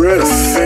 breath